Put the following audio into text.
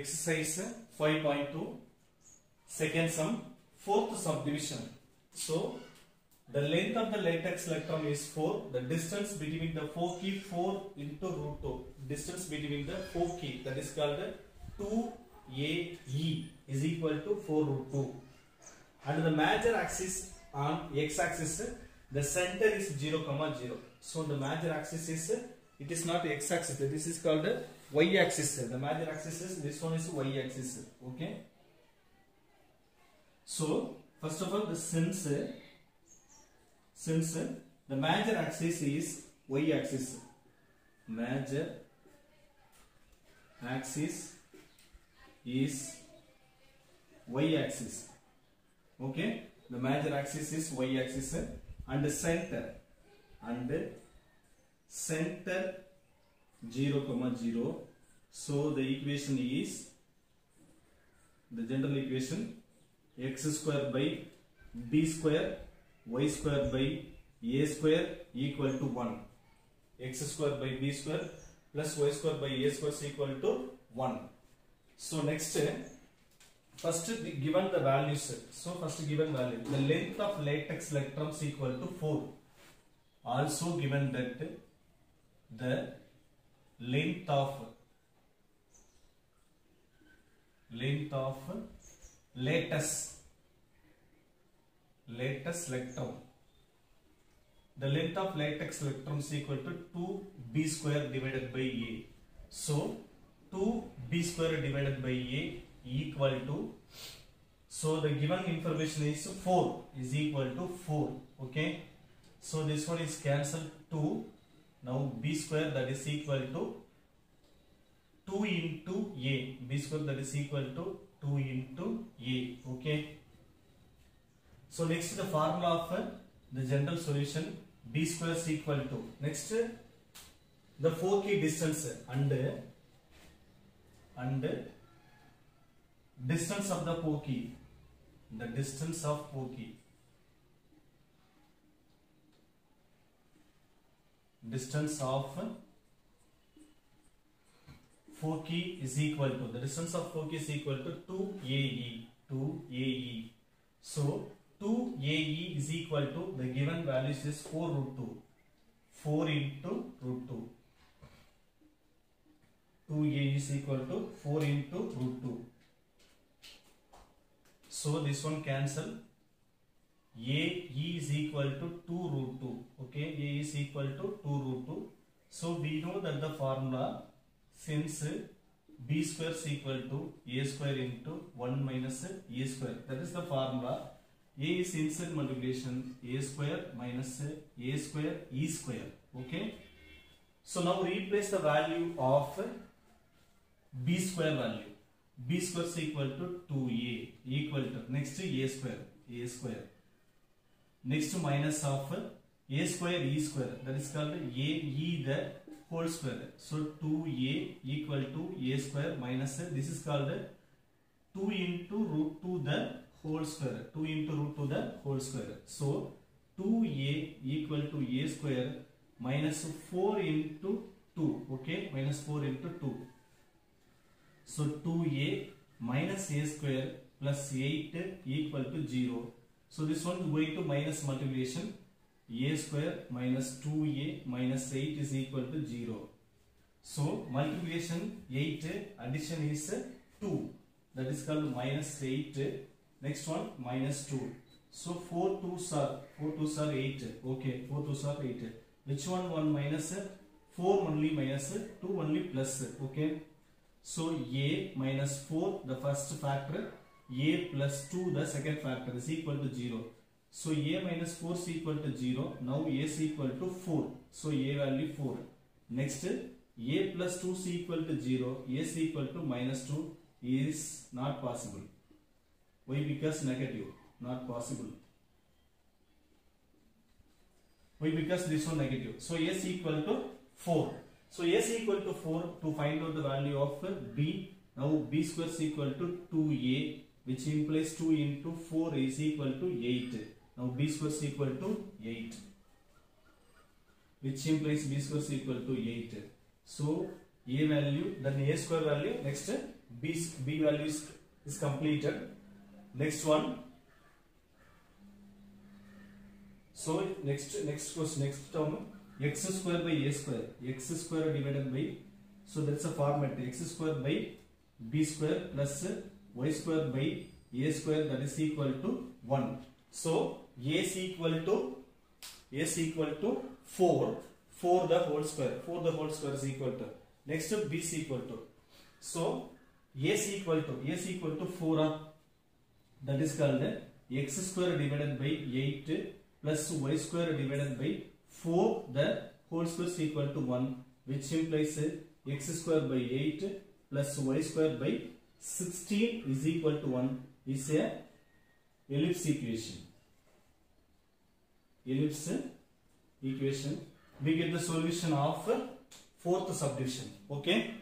exercise 5.2 second sum fourth subdivision so the length of the latus rectum is 4 the distance between the foci 4 into root 2 distance between the foci that is called 2ae is equal to 4 root 2 and the major axis on x axis the center is 0 comma 0 so the major axis is it is not x axis this is called y axis the major axis is this one is y axis okay? So first of all the since since the major axis is y axis. Major axis is y axis okay? The major axis is y axis and the center. And the center 0 comma 0 so the equation is the general equation x square by b square y square by a square equal to 1 x square by b square plus y square by a square is equal to 1 so next first given the values. So first given value. The length of latus rectums equal to 4 also given that the length of length of latus. Latus rectum the length of latus rectum is equal to 2b square divided by a. So 2b square divided by a equal to so the given information is 4 is equal to 4 okay? So this one is cancelled 2 now b square that is equal to 2 into a. B square that is equal to 2 into a okay? So next the formula of uh, the general solution b square is equal to. Next the foci distance and and distance of the foci the distance of foci distance of foci is equal to the distance of foci is equal to 2ae 2ae so 2ae is equal to the given values is 4 root 2 4 into root 2 2a is equal to 4 into root 2 so this one cancel e equal to 2 root 2 okay a is equal to 2 root 2 so we know that the formula since b square is equal to a square into 1 minus a square that is the formula a is inside multiplication a square minus a square e square okay so now replace the value of b square value b square is equal to 2a equal to next a square a square next to minus of a square e square. That is called a e the whole square. So 2a equal to a square minus this is called 2 into root 2 the whole square. 2 into root 2 the whole square. So 2a equal to a square minus 4 into 2 okay? Minus 4 into 2 so 2a minus a square plus 8 equal to 0 so this one going to minus multiplication a square minus 2a minus 8 is equal to 0 so multiplication 8 addition is 2 that is called minus 8 next one minus 2 so 4 2s are 4 2s are 8 okay 4 2s are 8 which one 1 minus 4 only minus 2 only plus okay so a minus 4 the first factor a plus 2 the second factor is equal to 0 so a minus 4 is equal to 0 now a is equal to 4 so a value 4 next a plus 2 is equal to 0 a is equal to minus 2 is not possible why because negative not possible why because this one negative so a is equal to 4 so a is equal to 4 to find out the value of b now b square is equal to 2a which implies 2 into 4 is equal to 8 now b square is equal to 8 which implies b square is equal to 8 so a value, then a square value, next b, b value is, is completed. Next one. So next next question, next term. X square by a square, x square divided by, so that's a format. X square by b square plus y square by a square that is equal to 1. So a is equal to a is equal to 4 4 the whole square. 4 the whole square is equal to. Next b is equal to. So a is equal to a is equal to 4 uh, that is called x square divided by 8 plus y square divided by 4 the whole square is equal to 1 which implies x square by 8 plus y square by 16 is equal to 1 is a ellipse equation. Ellipse equation. We get the solution of fourth subdivision. Okay